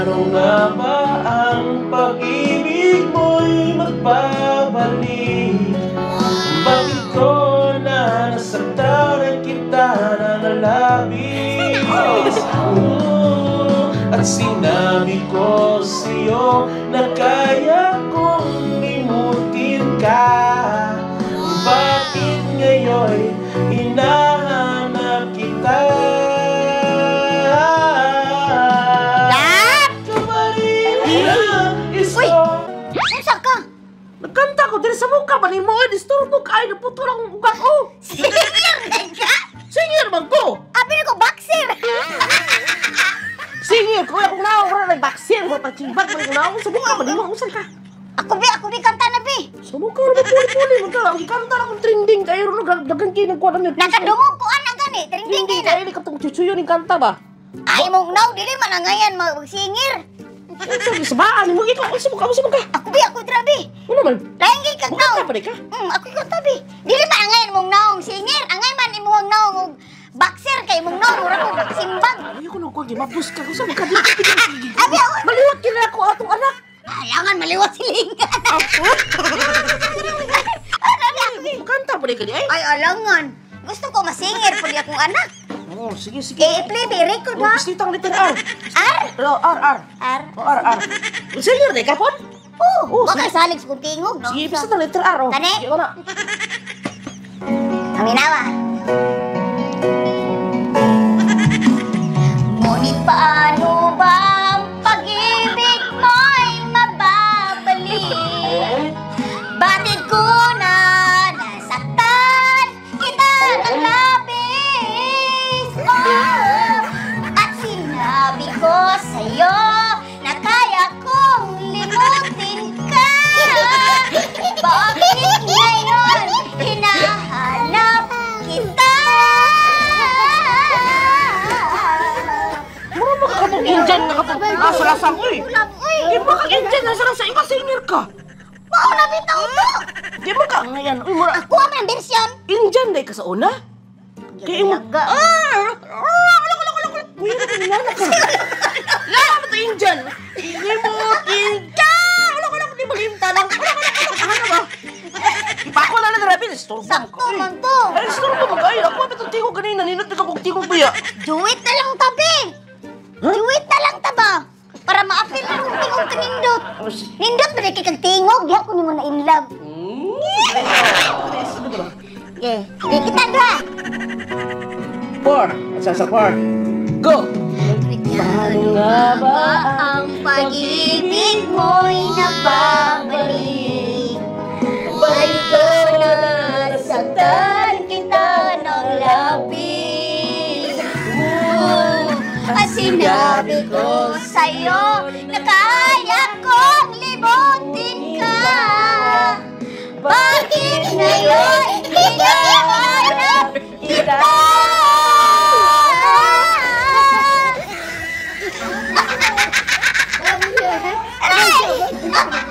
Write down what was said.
Paano nga ba ang pag-ibig mo'y magbabalik? Bakit ko na nasaktan kita na nalabis? Oo, At sinabi ko sa'yo na kaya kong limutin ka Nagkanta ko din sa mukha ba ni mo? Disturbo ka ay naputo lang ang ugat ko. Singir ka? Singir man ko. Abi ko boxer. Singir ko ako na ako na baksir mo pachimbat mo na ako sa mukha ba ni mo usay ka. Ako bi, ako bi kanta na bi. Sa mukha na puli-puli mo ka. Ang kanta na akong trending kayo ro dagang kinang ko na Nakadungog ko ana gani, tring-ting Hindi na. kayo ni katong chuchuyo ni kanta ba? Ay mong naw dili man ang ngayon magsingir. Sabi sa baan mo ikaw sa mukha mo sa mukha. Ako bi, ako trabi. Ano man? Lain gid kag naw. Mukha pa di ka. Hmm, ako ko tabi. Dili man ang ngayon mong naong singir. Ang ngayon man imong naong og boxer kay mong naong ura ko simbang. Ayoko nang ko gimabus ka ko sa mukha di. Abi ako. Maliwat kina ako atong anak. Alangan maliwat silingan. Ako? Ano bi ako bi? Kanta pa di ka di ay. Ay alangan. Gusto ko masingir pud akong anak. Oh, sige sige. Eh, play di record Oh, ha. gusto itong letter R. R. Oh, R, R. R. Oh, R, R. Senior di ka po? Oh, Oh, baka sige. salig sa kong tingog. no? Sige, basta ng letter R. Oh. Kani? Sige ko na. Aminawa. Ngunit ngayon hinahanap kita? Mura ba ka katong Indian na uy? Ulam, uy! Di ba ka Indian nasa-lasa? Ikaw senior ka. Mao na bitaw to! Di ba ka ngayon? Uy, mura. Ako ang ang bersyon! Indian day ka sa una? Kaya mo... Ah! Ah! Alak, alak, alak, alak. Uy, ka nilala ka? Na. Storbo mo ka. Sakto uy. man to! Ay, storbo mo ka. Ay, ako ba itong tingog kanina? Ninot na kong tingog ba ya? Juwit na lang tabi! Huh? Juwit na lang taba! Para ma-appeal na kung tingog ka nindot! Ano si... Nindot ba kay kang tingog? Di ako ni mo na in love. Yeah. Di kita dra! Four. At sa sa four. Go! Paano nga ba ang pag-ibig mo'y nababalik? sinabi ko sa'yo na kaya kong libutin ka. Bakit ngayon hinahanap kita? Ay!